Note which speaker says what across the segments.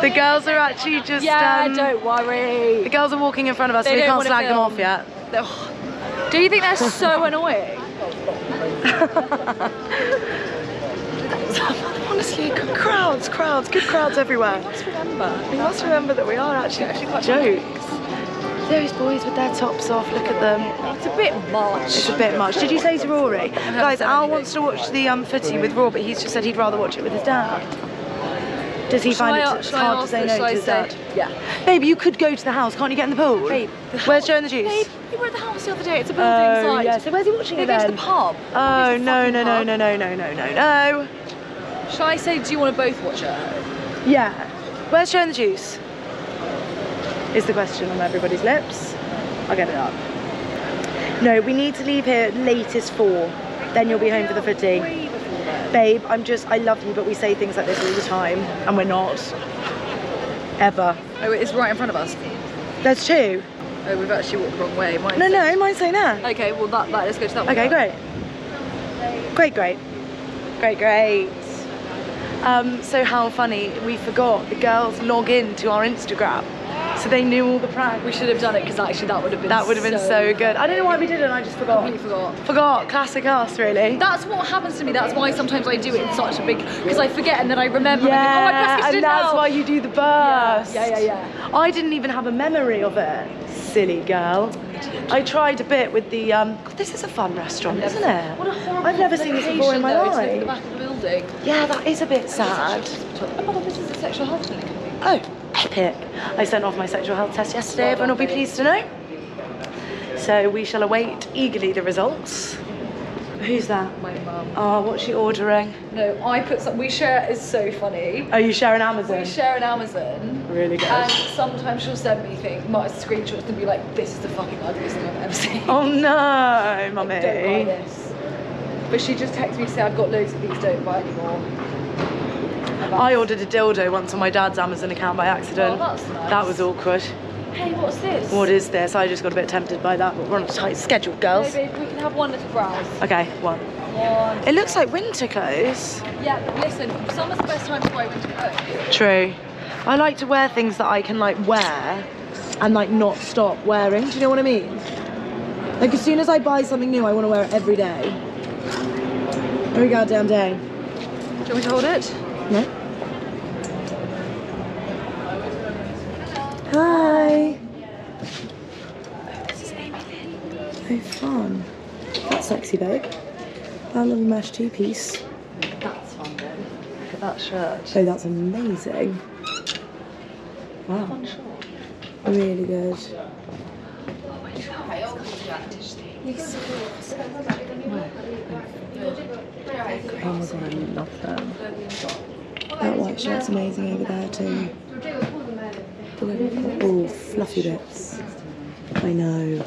Speaker 1: The girls are actually just.
Speaker 2: Yeah,
Speaker 1: um,
Speaker 2: don't worry.
Speaker 1: The girls are walking in front of us, so
Speaker 2: They
Speaker 1: we can't slag them off yet.
Speaker 2: Do you think they're so annoying?
Speaker 1: Honestly, good crowds, crowds, good crowds everywhere.
Speaker 2: Just remember.
Speaker 1: We must remember that we are actually, actually quite jokes. Those boys with their tops off, look at them.
Speaker 2: It's a bit much.
Speaker 1: It's a bit much. Did you say to Rory? Guys, Al wants to watch the um, footy with Raw, but he's just said he'd rather watch it with his dad. Does he find
Speaker 2: I-
Speaker 1: it
Speaker 2: shall I
Speaker 1: hard to say no to his
Speaker 2: say-
Speaker 1: dad?
Speaker 2: Yeah.
Speaker 1: Babe, you could go to the house. Can't you get in the pool?
Speaker 2: Babe, the
Speaker 1: Where's Joe and the Juice?
Speaker 2: Babe, we were at the house the other day. It's a building
Speaker 1: Oh,
Speaker 2: site.
Speaker 1: yeah. So where's he watching it
Speaker 2: it's
Speaker 1: then?
Speaker 2: the pub.
Speaker 1: Oh, no, no, no, no, no, no, no, no, no.
Speaker 2: Shall I say, do you want to both watch it?
Speaker 1: Yeah. Where's Joe and the Juice? Is the question on everybody's lips. I'll get it up. No, we need to leave here at latest four. Then you'll be home for the footy.
Speaker 2: Way before then.
Speaker 1: Babe, I'm just, I love you, but we say things like this all the time, and we're not. Ever.
Speaker 2: Oh, it's right in front of us.
Speaker 1: There's two.
Speaker 2: Oh, we've actually walked the wrong way. Mine's
Speaker 1: No, no, mine's saying that.
Speaker 2: Okay, well, that, that let's go to that one.
Speaker 1: Okay, great. Great, great. Great, great. Um, so how funny, we forgot the girls log in to our Instagram. So they knew all the pranks.
Speaker 2: We should have done it because actually that would have been
Speaker 1: That would have been so, good. I don't know why we didn't, I just forgot.
Speaker 2: Completely forgot.
Speaker 1: Forgot, classic us really.
Speaker 2: That's what happens to me. That's why sometimes I do it in such a big because I forget and then I remember. and I
Speaker 1: yeah,
Speaker 2: think, oh,
Speaker 1: and that's
Speaker 2: now.
Speaker 1: why you do the burst.
Speaker 2: Yeah, yeah, yeah.
Speaker 1: I didn't even have a memory of it. Silly girl. I tried a bit with the. Um, God, this is a fun restaurant, isn't it?
Speaker 2: What a horrible
Speaker 1: I've never seen this before in my
Speaker 2: though, to live in the
Speaker 1: life.
Speaker 2: back of the building.
Speaker 1: Yeah, that is a bit sad.
Speaker 2: Oh this is a sexual health clinic.
Speaker 1: Oh, epic. I sent off my sexual health test yesterday, everyone will be pleased to know. So we shall await eagerly the results. Who's that?
Speaker 2: My mum.
Speaker 1: Oh, what's she ordering?
Speaker 2: No, I put some. We share. is so funny.
Speaker 1: Are you sharing Amazon?
Speaker 2: We share an Amazon.
Speaker 1: Really good.
Speaker 2: And sometimes she'll send me things, my screenshots, and be like, "This is the fucking ugliest thing I've ever seen."
Speaker 1: Oh no,
Speaker 2: Don't buy this. But she just texts me to say, "I've got loads of these. Don't buy anymore."
Speaker 1: I ordered a dildo once on my dad's Amazon account by accident.
Speaker 2: Oh, nice.
Speaker 1: That was awkward.
Speaker 2: Hey, what's this?
Speaker 1: What is this? I just got a bit tempted by that, but we're on a tight schedule, girls.
Speaker 2: Hey, babe, we can have one little browse.
Speaker 1: Okay, one.
Speaker 2: One.
Speaker 1: It looks like winter clothes.
Speaker 2: Yeah, but listen, summer's the best time to buy winter clothes.
Speaker 1: True. I like to wear things that I can like wear and like not stop wearing. Do you know what I mean? Like as soon as I buy something new, I want to wear it every day. Every goddamn day.
Speaker 2: Do you want me to hold it?
Speaker 1: No. Hi.
Speaker 2: This is Amy Lynn.
Speaker 1: Oh, fun. That's sexy, babe. That little mesh two piece.
Speaker 2: That's fun then. Look at that shirt.
Speaker 1: Oh, that's amazing. Wow.
Speaker 2: Fun short.
Speaker 1: Really good. Oh my god, I love them. That white shirt's amazing over there too. Oh, fluffy bits. I know.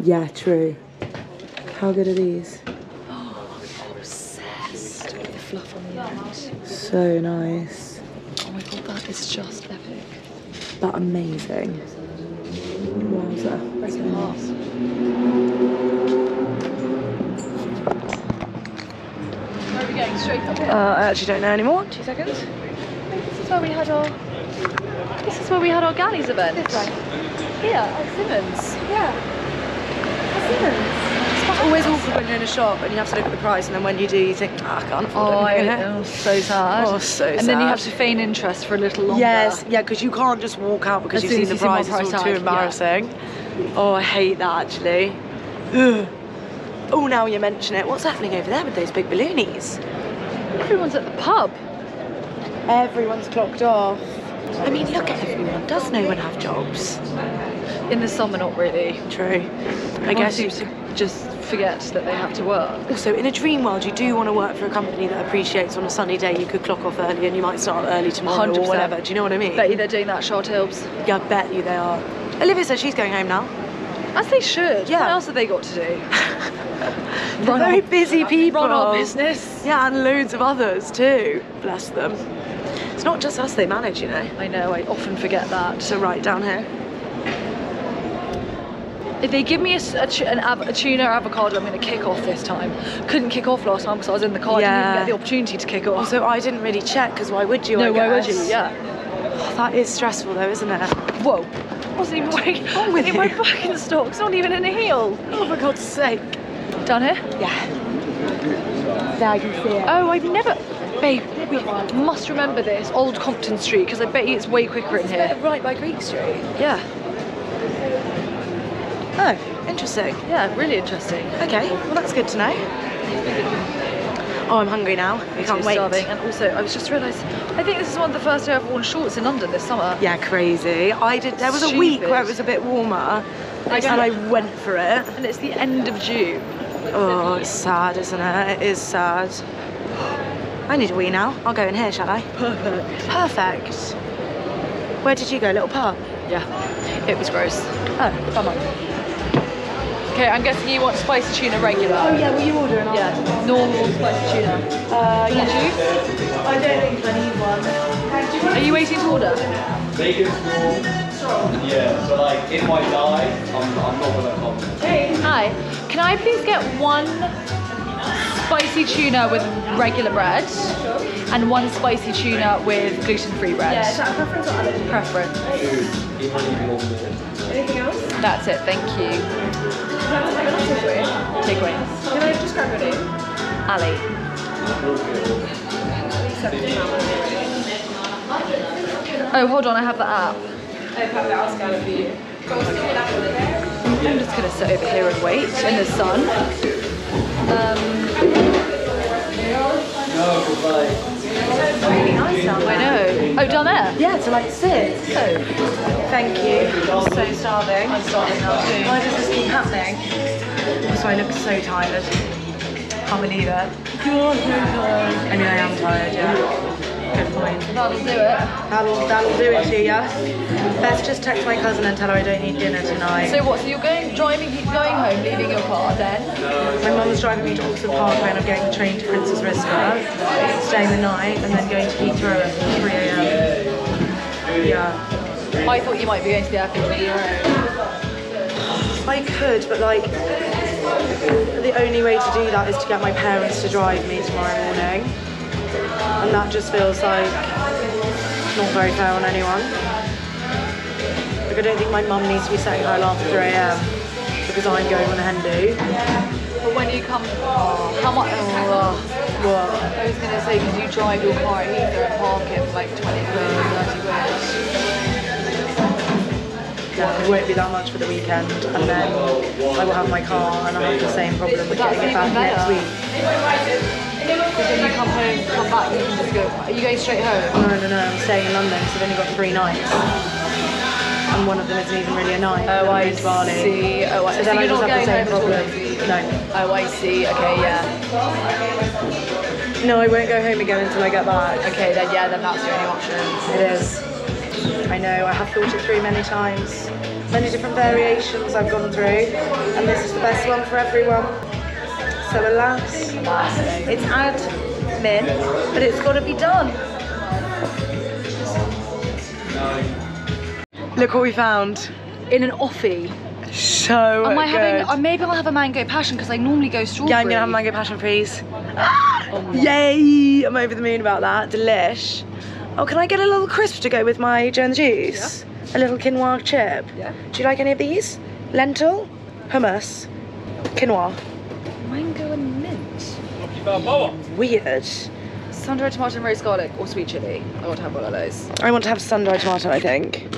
Speaker 1: Yeah, true. How good are these?
Speaker 2: Oh I'm obsessed with the fluff on the end.
Speaker 1: So nice.
Speaker 2: Oh my god, that is just epic.
Speaker 1: But amazing. Wowza. So nice.
Speaker 2: Where are we going? Straight up here?
Speaker 1: Uh, I actually don't know anymore. Two seconds.
Speaker 2: this is where we had our. This is where we had our Gallies event.
Speaker 1: This way.
Speaker 2: Here, at Simmons.
Speaker 1: Yeah. It's always awkward when you're in a shop and you have to look at the price, and then when you do, you think, ah, I can't afford
Speaker 2: Oh,
Speaker 1: it.
Speaker 2: I
Speaker 1: you know?
Speaker 2: know. So sad.
Speaker 1: Oh, so sad.
Speaker 2: And then you have to feign interest for a little longer.
Speaker 1: Yes, yeah, because you can't just walk out because
Speaker 2: As
Speaker 1: you've seen the price. It's all too
Speaker 2: tag, yeah.
Speaker 1: embarrassing. Oh, I hate that actually. Ugh. Oh, now you mention it. What's happening over there with those big balloonies?
Speaker 2: Everyone's at the pub.
Speaker 1: Everyone's clocked off. I mean, look at everyone. Does no one have jobs?
Speaker 2: In the summer, not really.
Speaker 1: True. I guess you
Speaker 2: to just forget that they have to work.
Speaker 1: Also, in a dream world, you do want to work for a company that appreciates on a sunny day you could clock off early and you might start early tomorrow
Speaker 2: 100%.
Speaker 1: or whatever. Do you know what I mean?
Speaker 2: Bet you they're doing that, Shard Hilbs.
Speaker 1: yeah, I bet you they are. Olivia says she's going home now.
Speaker 2: As they should.
Speaker 1: Yeah.
Speaker 2: What else have they got to do?
Speaker 1: They're very busy people.
Speaker 2: Run our business.
Speaker 1: Yeah, and loads of others too. Bless them. It's not just us they manage, you know.
Speaker 2: I know, I often forget that.
Speaker 1: So right down here.
Speaker 2: If they give me a, a tu- an av- a tuna avocado, I'm going to kick off this time. Couldn't kick off last time because I was in the car. Didn't
Speaker 1: Yeah.
Speaker 2: even get the opportunity to kick off.
Speaker 1: Also, I didn't really check because why would you?
Speaker 2: no,
Speaker 1: I
Speaker 2: why would you? Yeah.
Speaker 1: Oh, that is stressful though, isn't it?
Speaker 2: Whoa. I wasn't even wearing
Speaker 1: wrong with
Speaker 2: in my fucking stocks, not even in a heel.
Speaker 1: Oh, for God's sake.
Speaker 2: Down here?
Speaker 1: Yeah. There I can see it.
Speaker 2: Oh, I've never. Babe, we must remember this. Old Compton Street, because I bet you it's way quicker in here.
Speaker 1: Right by Greek Street.
Speaker 2: Yeah.
Speaker 1: Oh, interesting.
Speaker 2: Yeah, really interesting.
Speaker 1: Okay, well that's good to know. Oh, I'm hungry now. I can't wait.
Speaker 2: Starving. And also, I was just realised, I think this is one of the first day I've worn shorts in London this summer.
Speaker 1: Yeah, crazy. I did. There was a week where it was a bit warmer,
Speaker 2: I
Speaker 1: and I went for it.
Speaker 2: And it's the end of June.
Speaker 1: Oh, it's sad, isn't it? It is sad. I need a wee now. I'll go in here, shall I?
Speaker 2: Perfect.
Speaker 1: Perfect. Where did you go? Little pub?
Speaker 2: Yeah, it was gross.
Speaker 1: Oh, come on.
Speaker 2: Okay, I'm guessing you want spicy tuna regular.
Speaker 1: Oh yeah, were you ordering?
Speaker 2: Yeah, normal spicy tuna.
Speaker 1: Uh,
Speaker 2: Would
Speaker 1: yeah.
Speaker 2: you?
Speaker 1: I don't think I need one.
Speaker 2: Are you waiting to order?
Speaker 3: Make it small. Yeah, so like if I die, I'm, I'm not gonna come. Hey.
Speaker 2: Hi, can I please get one spicy tuna with regular bread and one spicy tuna with gluten-free bread?
Speaker 1: Yeah, is that preference or allergy?
Speaker 2: Preference.
Speaker 3: If I need one more.
Speaker 1: Anything else?
Speaker 2: That's it, thank you.
Speaker 1: Can I takeaway? Can I just grab your name?
Speaker 2: Ally. Oh, hold on, I have the app.
Speaker 1: I'll scan it for you.
Speaker 2: I'm just gonna sit over here and wait in the sun. Um,
Speaker 1: Really nice down
Speaker 2: I know. Oh, down there.
Speaker 1: Yeah, to like sit.
Speaker 2: Oh,
Speaker 1: Thank you. I'm so starving.
Speaker 2: I'm starving now too.
Speaker 1: Why does this keep happening? Also, I look so tired. Can't believe it. I mean, I am tired, yeah.
Speaker 2: That'll do it.
Speaker 1: That'll, that'll do it to ya. Let's just text my cousin and tell her I don't need dinner tonight.
Speaker 2: So what? So you're going driving, going home, leaving your car then?
Speaker 1: My mum's driving me to Oxford Parkway and I'm getting the train to Princes Risborough, staying the night and then going to Heathrow at 3 a.m. Yeah.
Speaker 2: I thought you might be going to the airport on your own.
Speaker 1: I could, but like, the only way to do that is to get my parents to drive me tomorrow morning. And that just feels like not very fair on anyone. Like, I don't think my mum needs to be setting her alarm for 3 a.m. because I'm going on a hen do.
Speaker 2: But when you come, oh, how much? Oh,
Speaker 1: What?
Speaker 2: I was gonna say, could you drive your car at Heathrow and park it for like 20 quid or 30 quid?
Speaker 1: Yeah, it won't be that much for the weekend, and then I will have my car, and I'll have the same problem with getting it back next week.
Speaker 2: Because when you come home, come back, you can just go. Are you going straight home?
Speaker 1: No, no, no, I'm staying in London, so I've only got three nights. And one of them isn't even really a night.
Speaker 2: Oh,
Speaker 1: then
Speaker 2: I
Speaker 1: to Bali.
Speaker 2: see. Oh, I
Speaker 1: So
Speaker 2: so
Speaker 1: then I just have the same problem.
Speaker 2: at all, is it?
Speaker 1: No.
Speaker 2: Oh, I see. Okay, yeah.
Speaker 1: No, I won't go home again until I get back.
Speaker 2: Okay, then yeah, then that's the only option.
Speaker 1: It is. I know, I have thought it through many times. Many different variations I've gone through, and this is the best one for everyone. So alas, it's admin, but it's got to be done. Look what we found.
Speaker 2: In an offie.
Speaker 1: So
Speaker 2: Am I
Speaker 1: good.
Speaker 2: having? Uh, maybe I'll have a mango passion because I normally go strawberry.
Speaker 1: yeah, I'm gonna have mango passion freeze.
Speaker 2: Oh
Speaker 1: Yay! I'm over the moon about that. Delish. Oh, can I get a little crisp to go with my Joe and the Juice? A little quinoa chip.
Speaker 2: Yeah.
Speaker 1: Do you like any of these? Lentil, hummus, quinoa.
Speaker 2: Mango and mint.
Speaker 1: Weird.
Speaker 2: Sun-dried tomato and roast garlic or sweet chili. I want to have one of those.
Speaker 1: I want to have sun-dried tomato. I think.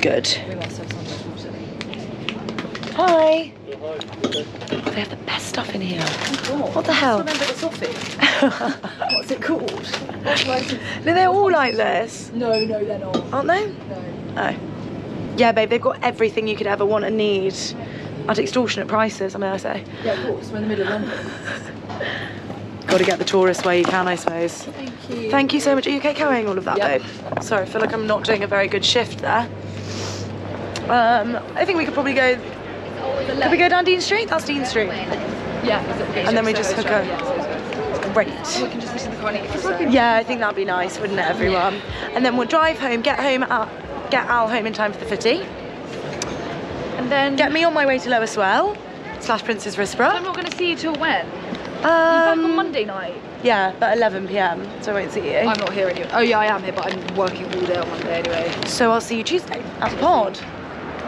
Speaker 1: Good.
Speaker 2: We must have sun-dried tomato.
Speaker 1: Hi. They have the best stuff in here. Oh, what the hell?
Speaker 2: Remember the offie? What's it called? What's?
Speaker 1: No, they're all like this,
Speaker 2: No, no, they're not.
Speaker 1: aren't they?
Speaker 2: No.
Speaker 1: Oh. Yeah, babe, they've got everything you could ever want and need at extortionate prices, I may I say.
Speaker 2: Yeah, of course. We're in the middle of London.
Speaker 1: Got to get the tourist where you can, I suppose.
Speaker 2: Thank you.
Speaker 1: Thank you so much. Are you okay carrying all of that,
Speaker 2: Yep.
Speaker 1: babe? Sorry, I feel like I'm not doing a very good shift there. Um, I think we could probably go. Could we go down Dean Street? That's Dean Street.
Speaker 2: Yeah. is it- okay,
Speaker 1: And then we just hook
Speaker 2: so-
Speaker 1: a-
Speaker 2: yeah, so- so-
Speaker 1: Great.
Speaker 2: We can just listen to the car and eat for
Speaker 1: Yeah, I think that'd be nice, wouldn't it, everyone? And then we'll drive home, get home, out, get Al home in time for the footy. And
Speaker 2: then
Speaker 1: Get me on my way to Lower Swell slash
Speaker 2: Princes
Speaker 1: Risborough.
Speaker 2: I'm not going to see you till when? Back on
Speaker 1: Um,
Speaker 2: Monday night.
Speaker 1: yeah, but 11 p.m. So I won't see you.
Speaker 2: I'm not here anyway. Oh yeah, I am here, but I'm working all day on Monday anyway.
Speaker 1: So I'll see you Tuesday at the pod.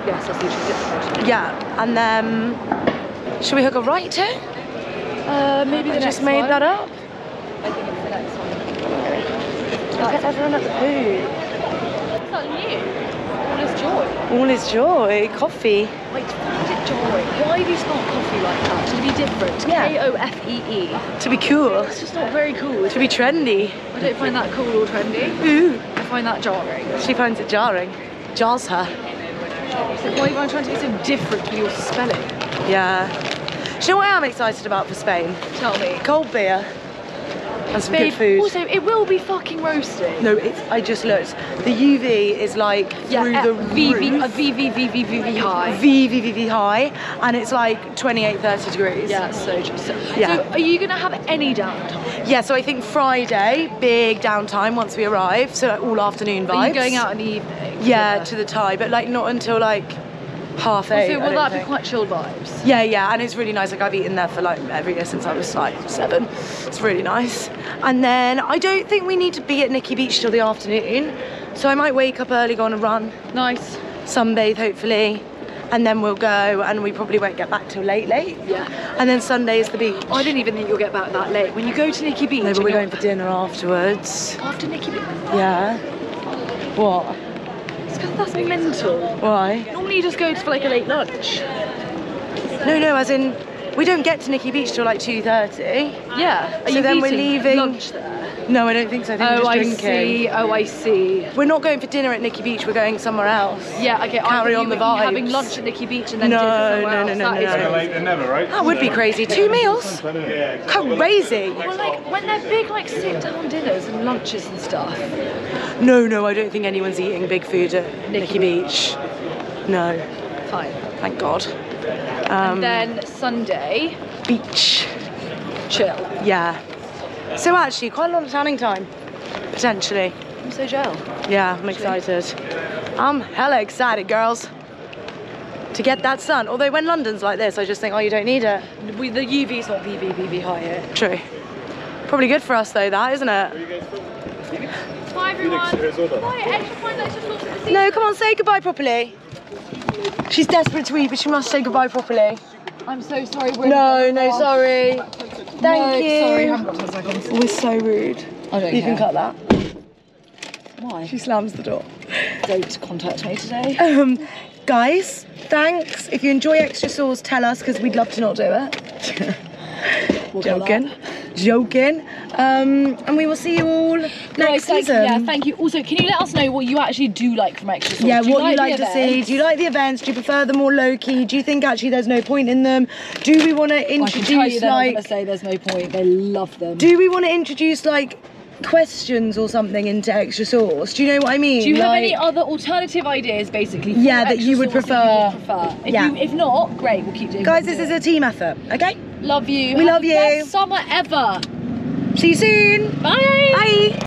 Speaker 2: Yes, I'll see you Tuesday.
Speaker 1: Yeah, and then should we hook a right to?
Speaker 2: Uh, maybe the
Speaker 1: I
Speaker 2: next
Speaker 1: just made
Speaker 2: one.
Speaker 1: that up.
Speaker 2: I think it's the next one.
Speaker 1: Look at everyone at the poo.
Speaker 2: It's not new. All is joy.
Speaker 1: All is joy, coffee.
Speaker 2: Wait, find it joy. Why do you spell coffee like that? To be different.
Speaker 1: Yeah.
Speaker 2: K O F E E.
Speaker 1: To be cool.
Speaker 2: It's just not very cool.
Speaker 1: To be trendy.
Speaker 2: I don't find that cool or trendy.
Speaker 1: Ooh.
Speaker 2: I find that jarring.
Speaker 1: She finds it jarring. Jars her.
Speaker 2: So why are you trying to be so different with your spelling?
Speaker 1: Yeah. Do you know what I am excited about for Spain?
Speaker 2: Tell me.
Speaker 1: Cold beer. Some
Speaker 2: Babe,
Speaker 1: good food.
Speaker 2: also it will be fucking roasting.
Speaker 1: no, it's, I just looked. The UV is like through
Speaker 2: uh,
Speaker 1: the
Speaker 2: V, V,
Speaker 1: roof.
Speaker 2: a V, V, V, V, V, V high.
Speaker 1: V, V, V, V high. And it's like 28, 30 degrees.
Speaker 2: Yeah, so just. So,
Speaker 1: Yeah.
Speaker 2: so are you gonna have any downtime?
Speaker 1: Yeah, so I think Friday, big downtime once we arrive. So all afternoon vibes.
Speaker 2: Are you going out in the evening?
Speaker 1: Yeah, to the Thai, but like not until like half eight.
Speaker 2: So will that be quite chilled vibes?
Speaker 1: Yeah, yeah, and it's really nice. Like I've eaten there for like every year since I was like seven. It's really nice. And then I don't think we need to be at Nikki Beach till the afternoon, so I might wake up early, go on a run,
Speaker 2: Nice.
Speaker 1: sunbathe hopefully, and then we'll go. And we probably won't get back till late, late.
Speaker 2: Yeah.
Speaker 1: And then Sunday is the beach.
Speaker 2: Oh, I didn't even think you'll get back that late. When you go to Nikki Beach,
Speaker 1: No, but we're going for dinner afterwards.
Speaker 2: after Nikki Beach.
Speaker 1: Yeah. What?
Speaker 2: That's mental.
Speaker 1: Why?
Speaker 2: Normally you just go for like a late lunch.
Speaker 1: No, no, as in we don't get to Nikki Beach till like two thirty.
Speaker 2: Yeah. Are
Speaker 1: So
Speaker 2: you
Speaker 1: then we're leaving-
Speaker 2: lunch there?
Speaker 1: No, I don't think so. I think we're
Speaker 2: Oh,
Speaker 1: just
Speaker 2: I see. Oh, I see.
Speaker 1: We're not going for dinner at Nikki Beach. We're going somewhere else.
Speaker 2: Yeah, okay. I
Speaker 1: Carry
Speaker 2: thought
Speaker 1: on
Speaker 2: you
Speaker 1: the
Speaker 2: were having lunch at Nikki Beach and then
Speaker 1: No,
Speaker 2: dinner somewhere
Speaker 1: no, no,
Speaker 2: else.
Speaker 1: no,
Speaker 2: That
Speaker 1: no, no.
Speaker 2: crazy.
Speaker 4: late than never, right?
Speaker 1: That would be crazy. Two meals.
Speaker 4: Yeah.
Speaker 1: Crazy.
Speaker 2: Well, like when they're big, like sit-down dinners and lunches and stuff.
Speaker 1: No, no, I don't think anyone's eating big food at Nikki
Speaker 2: Nikki
Speaker 1: Beach. No,
Speaker 2: Fine.
Speaker 1: thank God. Um,
Speaker 2: and then Sunday,
Speaker 1: beach.
Speaker 2: chill.
Speaker 1: Yeah. So actually, quite a lot of tanning time, potentially.
Speaker 2: I'm so gel.
Speaker 1: Yeah, I'm excited. I'm hella excited, girls. To get that sun. Although when London's like this, I just think, oh, you don't need it.
Speaker 2: We, the UV's not VV, VV high here.
Speaker 1: True. Probably good for us though, that isn't it?
Speaker 2: Bye everyone. Bye, extra point, let's just look
Speaker 1: No, come on, say goodbye properly. She's desperate to eat, but she must say goodbye properly.
Speaker 2: I'm so sorry. We're
Speaker 1: No, no, sorry. Thank
Speaker 2: No,
Speaker 1: you.
Speaker 2: sorry, I haven't got ten seconds.
Speaker 1: We're so rude.
Speaker 2: I don't
Speaker 1: You can cut that.
Speaker 2: Why?
Speaker 1: She slams the door.
Speaker 2: Don't contact me today.
Speaker 1: Um, guys, thanks. If you enjoy extra sauce, tell us because we'd love to not do it.
Speaker 2: We'll cut
Speaker 1: Joking. Joking. Um, and we will see you all next
Speaker 2: thank,
Speaker 1: season.
Speaker 2: yeah, thank you. Also, can you let us know what you actually do like from Extra Sauce?
Speaker 1: Yeah,
Speaker 2: Do
Speaker 1: what you like
Speaker 2: the
Speaker 1: to see. Do you like the events? Do you prefer them more low key? Do you think actually there's no point in them? Do we want to
Speaker 2: I can tell you
Speaker 1: introduce
Speaker 2: they're not
Speaker 1: like?
Speaker 2: going to say there's no point. They love them.
Speaker 1: Do we want to introduce like questions or something into extra sauce? Do you know what I mean?
Speaker 2: Do you have
Speaker 1: Like-
Speaker 2: any other alternative ideas, basically?
Speaker 1: Yeah, that you would
Speaker 2: that you
Speaker 1: prefer.
Speaker 2: would prefer? If,
Speaker 1: Yeah.
Speaker 2: you, if not, great, we'll keep doing
Speaker 1: Guys, this is a team effort. Okay.
Speaker 2: Love you.
Speaker 1: We
Speaker 2: Have
Speaker 1: love you.
Speaker 2: Best summer ever.
Speaker 1: See you soon.
Speaker 2: Bye.
Speaker 1: Bye.